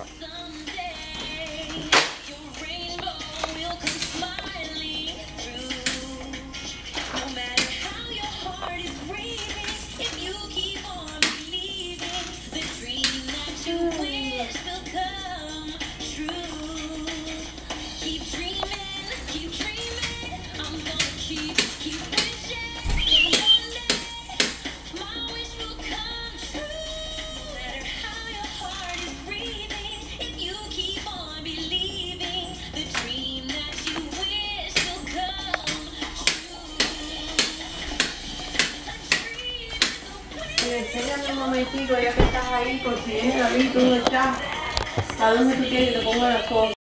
Bye. Enséñame un momentico, ya que estás ahí, porque es David, tú no estás. ¿A dónde tú quieres que te ponga las cosas?